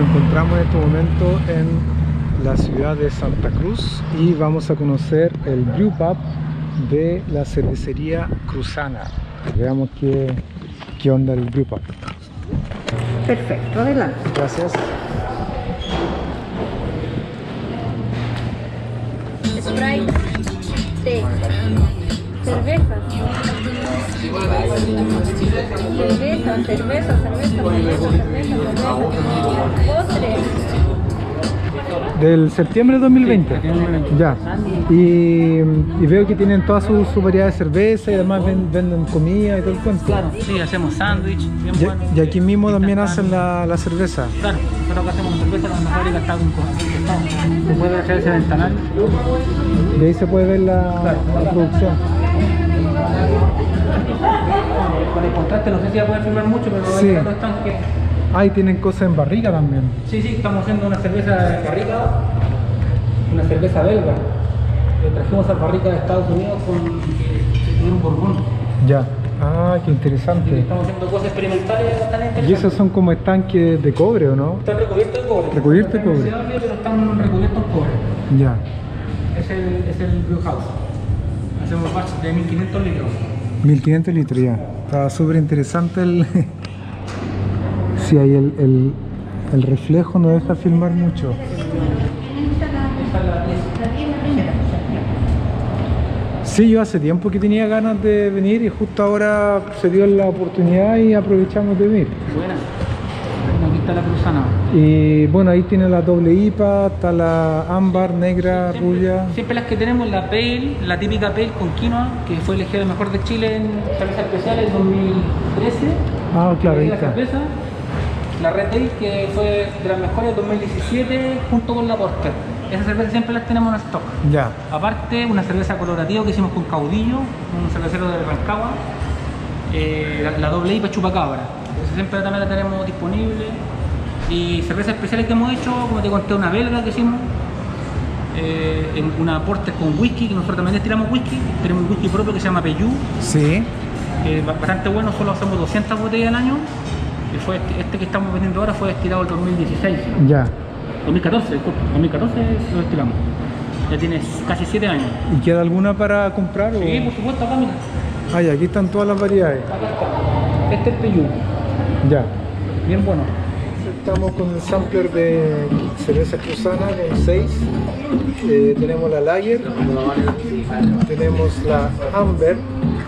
Nos encontramos en este momento en la ciudad de Santa Cruz y vamos a conocer el brew pub de la cervecería Cruzana. Veamos qué, qué onda el brew pub. Perfecto, adelante. Gracias. Sprite, té, cerveza. Cerveza, cerveza, cerveza, cerveza, cerveza, cerveza. Postre. Del septiembre de 2020. Ya. Y, y veo que tienen toda su, su variedad de cerveza y además ven- venden comida y todo el cuento. Claro, sí, hacemos sándwich, bueno. y aquí mismo también hacen la, la cerveza. Claro, nosotros hacemos cerveza, la fábrica está con con- Se puede de ese ventanal. Y ahí se puede ver la, la producción. Con el contraste, no sé si va a poder filmar mucho, pero Sí. hay tantos estanques. Ah, y tienen cosas en barriga también. Sí, sí, estamos haciendo una cerveza de barrica, una cerveza belga. Le trajimos a barrica de Estados Unidos con un borbón. Ya. Ah, qué interesante. estamos haciendo cosas experimentales Y esos son como estanques de cobre, ¿o no? Están recubiertos de cobre. Recubiertos de Están cobre. inoxidables, Pero están recubiertos en cobre. Ya. Es el, es el brew house. Hacemos batch de 1500 litros. 1500 litros ya. Está súper interesante el... sí, ahí el, el, reflejo no deja filmar mucho. Sí, yo hace tiempo que tenía ganas de venir y justo ahora se dio la oportunidad y aprovechamos de venir. Buena. Aquí está la cruzana. Y bueno, ahí tiene la doble IPA, está la ámbar, negra, rubia. Siempre las que tenemos, la Pale, la típica Pale con quinoa, que fue elegida la mejor de Chile en cerveza especial en 2013. Ah, claro, ahí la está. cerveza. La Red Ale, que fue de las mejores de 2017, junto con la Porter. Esas cervezas siempre las tenemos en stock. Ya. Aparte, una cerveza colorativa que hicimos con Caudillo, un cervecero de Rancagua, eh, la, la doble IPA Chupacabra. Siempre también la tenemos disponible. Y cervezas especiales que hemos hecho, como te conté, una belga que hicimos, eh, en una porter con whisky, que nosotros también destilamos whisky. Tenemos un whisky propio que se llama Peyú, Sí. que es ba- bastante bueno, solo hacemos 200 botellas al año. Y fue este, este que estamos vendiendo ahora fue destilado en 2016. Ya. 2014, disculpa, 2014 lo destilamos. Ya tienes casi 7 años. ¿Y queda alguna para comprar? o- Sí, por supuesto, acá mira. Ah, ya, aquí están todas las variedades. Acá está. Este es el Peyú, Ya. bien bueno. Estamos con el sampler de cerveza cruzana con 6. tenemos la Lager, tenemos la Amber,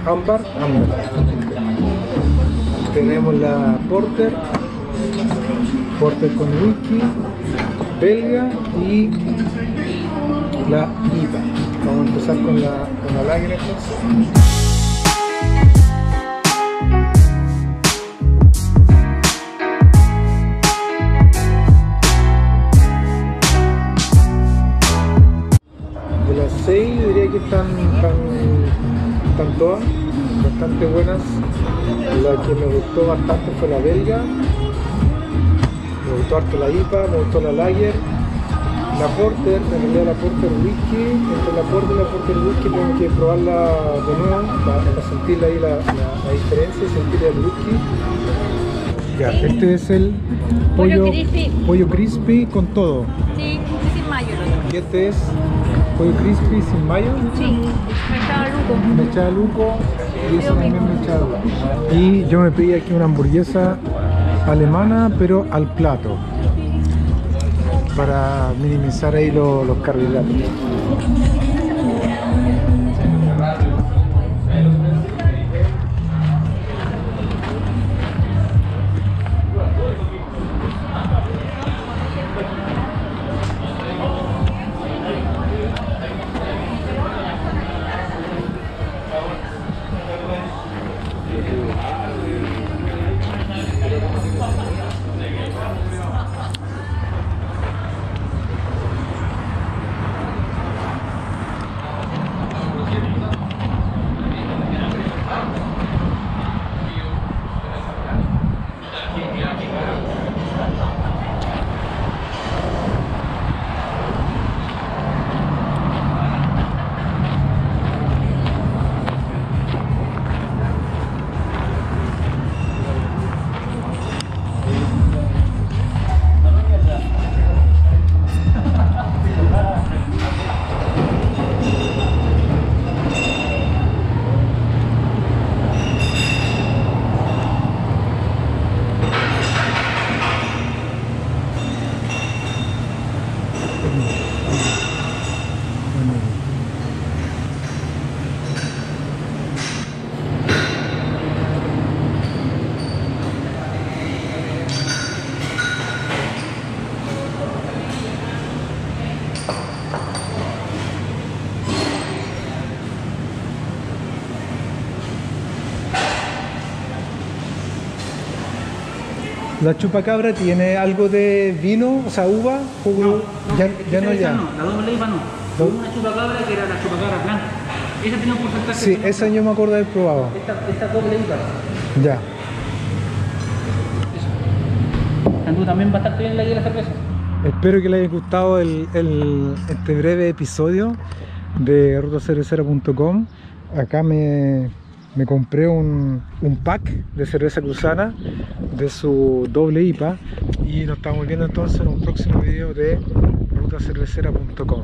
Amber, Amber. Tenemos la Porter, Porter con whisky, belga y la IPA. Vamos a empezar con la, con la Lager entonces. De las seis yo diría que están, están, están todas bastante buenas. La que me gustó bastante fue la belga. Me gustó harto la IPA, me gustó la Lager. La Porter, en realidad la Porter Whisky, entre la Porter y la Porter Whisky tengo que probarla de nuevo para, para sentir ahí la, la- la diferencia y sentir el whisky. Ya, este es el Pollo pollo, crispy. pollo crispy con todo. Sí, mayo otro. Y este es pollo crispy sin mayo, Sí, mercado luco. mechada luco y ese también mechada. Y yo me pedí aquí una hamburguesa alemana, pero al plato, para minimizar ahí lo- los carbohidratos. La chupacabra tiene algo de vino, o sea, uva, jugo. ya, ya no, ya. no, la doble IPA no. Hubo una chupacabra que era la chupacabra blanca. Esa tenía un porcentaje. Sí, de- esa yo me acuerdo de haber probado. Esta, esta doble IPA. Ya. Anduvo también bastante bien la guía de la cerveza. Espero que les haya gustado el, el- este breve episodio de rutacervecera.com. Acá me, me compré un, un pack de cerveza cruzana de su doble IPA y nos estamos viendo entonces en un próximo video de rutacervecera.com.